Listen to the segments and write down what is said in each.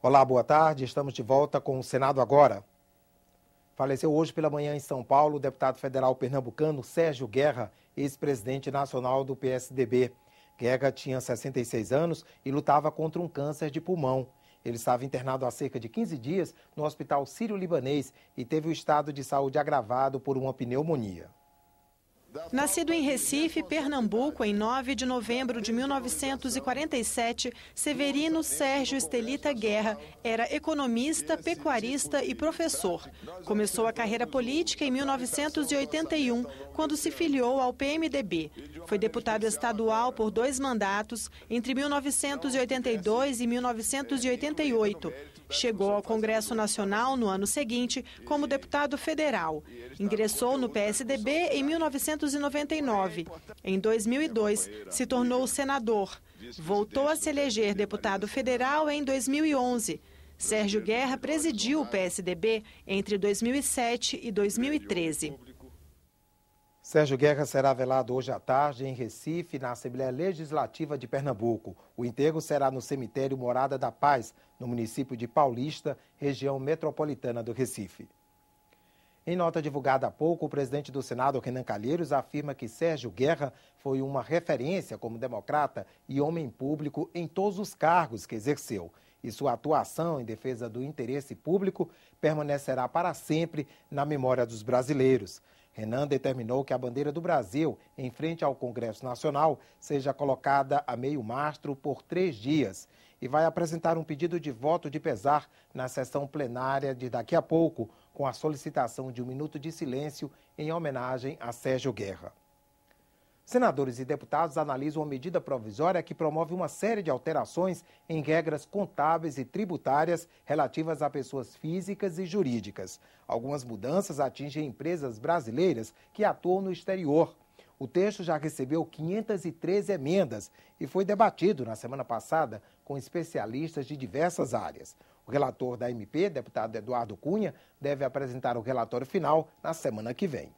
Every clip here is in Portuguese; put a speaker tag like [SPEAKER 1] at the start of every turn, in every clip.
[SPEAKER 1] Olá, boa tarde. Estamos de volta com o Senado agora. Faleceu hoje pela manhã em São Paulo o deputado federal pernambucano Sérgio Guerra, ex-presidente nacional do PSDB. Guerra tinha 66 anos e lutava contra um câncer de pulmão. Ele estava internado há cerca de 15 dias no Hospital Sírio-Libanês e teve o estado de saúde agravado por uma pneumonia.
[SPEAKER 2] Nascido em Recife, Pernambuco, em 9 de novembro de 1947, Severino Sérgio Estelita Guerra era economista, pecuarista e professor. Começou a carreira política em 1981, quando se filiou ao PMDB. Foi deputado estadual por dois mandatos entre 1982 e 1988. Chegou ao Congresso Nacional no ano seguinte como deputado federal. Ingressou no PSDB em 1999. Em 2002, se tornou senador. Voltou a se eleger deputado federal em 2011. Sérgio Guerra presidiu o PSDB entre 2007 e 2013.
[SPEAKER 1] Sérgio Guerra será velado hoje à tarde em Recife, na Assembleia Legislativa de Pernambuco. O enterro será no cemitério Morada da Paz, no município de Paulista, região metropolitana do Recife. Em nota divulgada há pouco, o presidente do Senado, Renan Calheiros, afirma que Sérgio Guerra foi uma referência como democrata e homem público em todos os cargos que exerceu. E sua atuação em defesa do interesse público permanecerá para sempre na memória dos brasileiros. Renan determinou que a bandeira do Brasil, em frente ao Congresso Nacional, seja colocada a meio mastro por três dias e vai apresentar um pedido de voto de pesar na sessão plenária de daqui a pouco, com a solicitação de um minuto de silêncio em homenagem a Sérgio Guerra. Senadores e deputados analisam uma medida provisória que promove uma série de alterações em regras contábeis e tributárias relativas a pessoas físicas e jurídicas. Algumas mudanças atingem empresas brasileiras que atuam no exterior. O texto já recebeu 513 emendas e foi debatido na semana passada com especialistas de diversas áreas. O relator da MP, deputado Eduardo Cunha, deve apresentar o relatório final na semana que vem.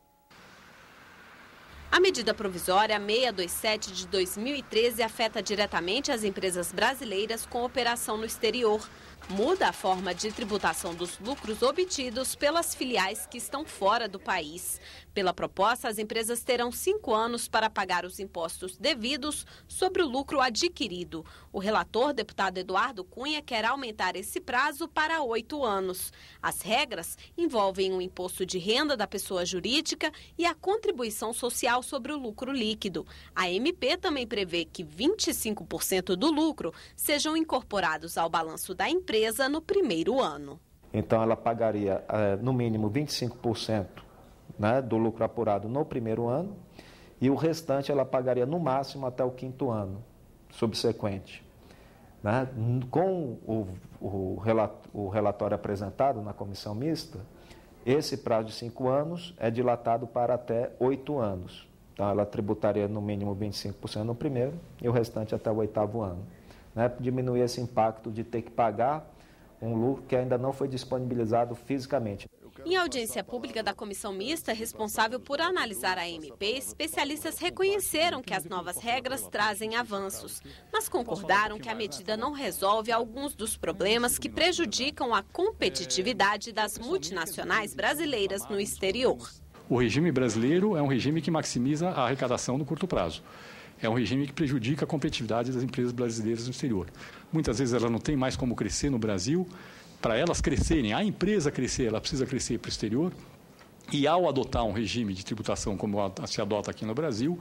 [SPEAKER 3] A medida provisória 627 de 2013 afeta diretamente as empresas brasileiras com operação no exterior muda a forma de tributação dos lucros obtidos pelas filiais que estão fora do país. Pela proposta, as empresas terão cinco anos para pagar os impostos devidos sobre o lucro adquirido. O relator, deputado Eduardo Cunha, quer aumentar esse prazo para oito anos. As regras envolvem o imposto de renda da pessoa jurídica e a contribuição social sobre o lucro líquido. A MP também prevê que 25% do lucro sejam incorporados ao balanço da empresa empresa no primeiro ano.
[SPEAKER 4] Então, ela pagaria é, no mínimo 25% né, do lucro apurado no primeiro ano e o restante ela pagaria no máximo até o quinto ano subsequente. Né? Com o, o, o relatório apresentado na comissão mista, esse prazo de cinco anos é dilatado para até oito anos. Então, ela tributaria no mínimo 25% no primeiro e o restante até o oitavo ano né, diminuir esse impacto de ter que pagar um lucro que ainda não foi disponibilizado fisicamente.
[SPEAKER 3] Em audiência pública da comissão mista responsável por analisar a MP, especialistas reconheceram que as novas regras trazem avanços, mas concordaram que a medida não resolve alguns dos problemas que prejudicam a competitividade das multinacionais brasileiras no exterior.
[SPEAKER 5] O regime brasileiro é um regime que maximiza a arrecadação no curto prazo é um regime que prejudica a competitividade das empresas brasileiras no exterior. Muitas vezes elas não têm mais como crescer no Brasil. Para elas crescerem, a empresa crescer, ela precisa crescer para o exterior. E ao adotar um regime de tributação como se adota aqui no Brasil,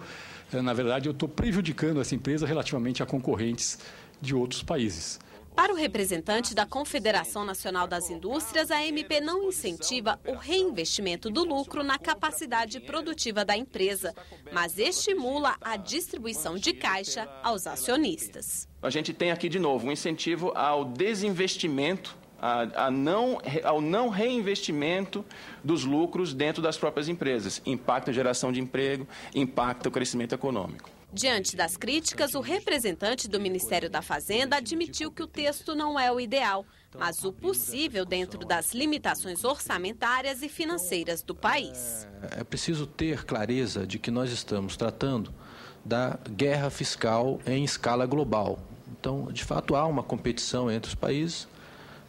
[SPEAKER 5] eh, na verdade eu estou prejudicando essa empresa relativamente a concorrentes de outros países.
[SPEAKER 3] Para o representante da Confederação Nacional das Indústrias, a MP não incentiva o reinvestimento do lucro na capacidade produtiva da empresa, mas estimula a distribuição de caixa aos acionistas.
[SPEAKER 6] A gente tem aqui de novo um incentivo ao desinvestimento a, a não, ao não reinvestimento dos lucros dentro das próprias empresas. Impacta a geração de emprego, impacta o crescimento econômico.
[SPEAKER 3] Diante das críticas, o representante do Ministério da Fazenda admitiu que o texto não é o ideal, mas o possível dentro das limitações orçamentárias e financeiras do país.
[SPEAKER 7] É, preciso ter clareza de que nós estamos tratando da guerra fiscal em escala global. Então, de fato, há uma competição entre os países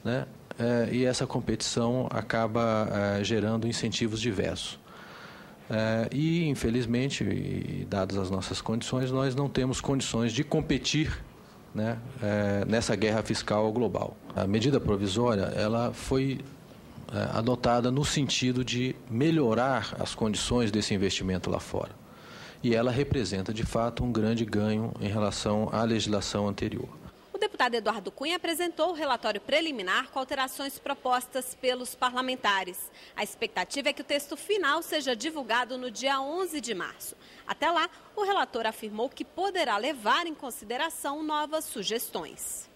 [SPEAKER 7] né? É, e essa competição acaba é, gerando incentivos diversos. É, e, infelizmente, e dadas as nossas condições, nós não temos condições de competir né, é, nessa guerra fiscal global. A medida provisória ela foi é, adotada no sentido de melhorar as condições desse investimento lá fora. E ela representa, de fato, um grande ganho em relação à legislação anterior
[SPEAKER 3] deputado Eduardo Cunha apresentou o relatório preliminar com alterações propostas pelos parlamentares. A expectativa é que o texto final seja divulgado no dia 11 de março. Até lá, o relator afirmou que poderá levar em consideração novas sugestões.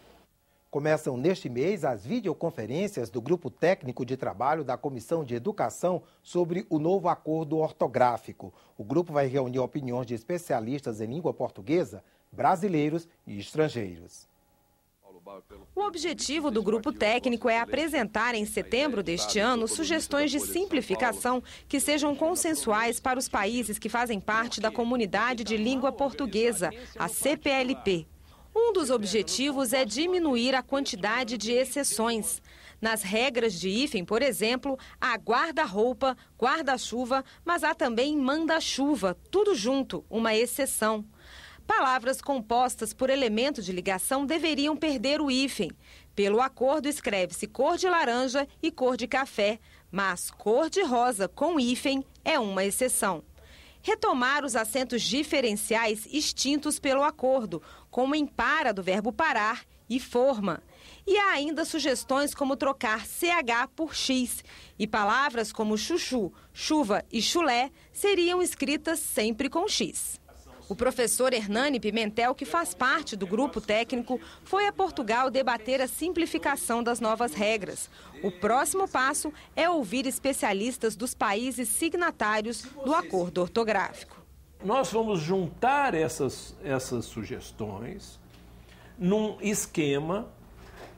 [SPEAKER 1] Começam neste mês as videoconferências do Grupo Técnico de Trabalho da Comissão de Educação sobre o novo acordo ortográfico. O grupo vai reunir opiniões de especialistas em língua portuguesa, brasileiros e estrangeiros.
[SPEAKER 8] O objetivo do grupo técnico é apresentar em setembro deste ano sugestões de simplificação que sejam consensuais para os países que fazem parte da Comunidade de Língua Portuguesa, a CPLP. Um dos objetivos é diminuir a quantidade de exceções. Nas regras de hífen, por exemplo, há guarda-roupa, guarda-chuva, mas há também manda-chuva, tudo junto, uma exceção. Palavras compostas por elemento de ligação deveriam perder o hífen. Pelo acordo, escreve-se cor de laranja e cor de café, mas cor de rosa com hífen é uma exceção. Retomar os acentos diferenciais extintos pelo acordo, como em para do verbo parar e forma. E há ainda sugestões como trocar CH por X. E palavras como chuchu, chuva e chulé seriam escritas sempre com X. O professor Hernani Pimentel, que faz parte do grupo técnico, foi a Portugal debater a simplificação das novas regras. O próximo passo é ouvir especialistas dos países signatários do acordo ortográfico.
[SPEAKER 9] Nós vamos juntar essas, essas sugestões num esquema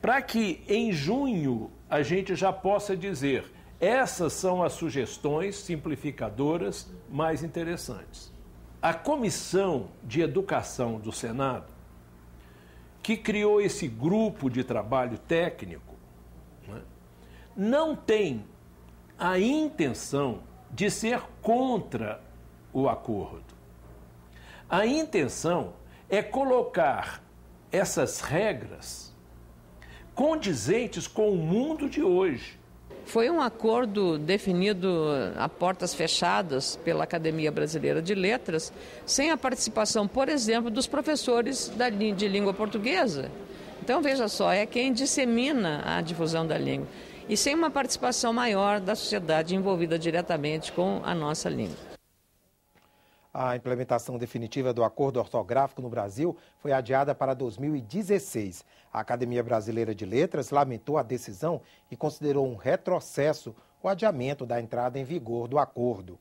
[SPEAKER 9] para que em junho a gente já possa dizer essas são as sugestões simplificadoras mais interessantes. A Comissão de Educação do Senado, que criou esse grupo de trabalho técnico, né, não tem a intenção de ser contra o acordo. A intenção é colocar essas regras condizentes com o mundo de hoje.
[SPEAKER 10] Foi um acordo definido a portas fechadas pela Academia Brasileira de Letras, sem a participação, por exemplo, dos professores de língua portuguesa. Então, veja só, é quem dissemina a difusão da língua. E sem uma participação maior da sociedade envolvida diretamente com a nossa língua.
[SPEAKER 1] A implementação definitiva do acordo ortográfico no Brasil foi adiada para 2016. A Academia Brasileira de Letras lamentou a decisão e considerou um retrocesso o adiamento da entrada em vigor do acordo.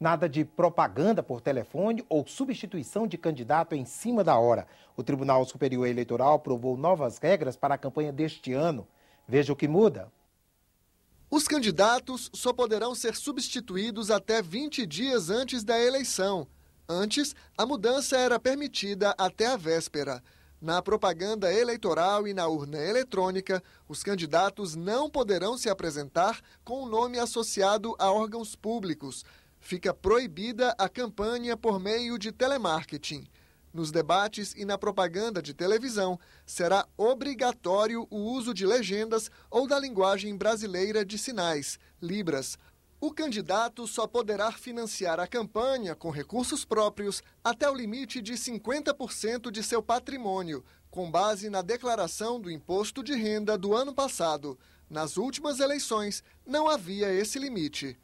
[SPEAKER 1] Nada de propaganda por telefone ou substituição de candidato em cima da hora. O Tribunal Superior Eleitoral aprovou novas regras para a campanha deste ano. Veja o que muda.
[SPEAKER 11] Os candidatos só poderão ser substituídos até 20 dias antes da eleição. Antes, a mudança era permitida até a véspera. Na propaganda eleitoral e na urna eletrônica, os candidatos não poderão se apresentar com o nome associado a órgãos públicos. Fica proibida a campanha por meio de telemarketing. Nos debates e na propaganda de televisão, será obrigatório o uso de legendas ou da linguagem brasileira de sinais, Libras. O candidato só poderá financiar a campanha com recursos próprios até o limite de 50% de seu patrimônio, com base na declaração do imposto de renda do ano passado. Nas últimas eleições, não havia esse limite.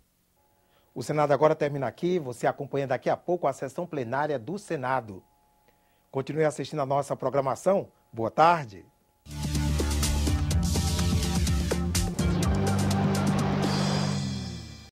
[SPEAKER 1] O Senado agora termina aqui. Você acompanha daqui a pouco a sessão plenária do Senado. Continue assistindo a nossa programação. Boa tarde.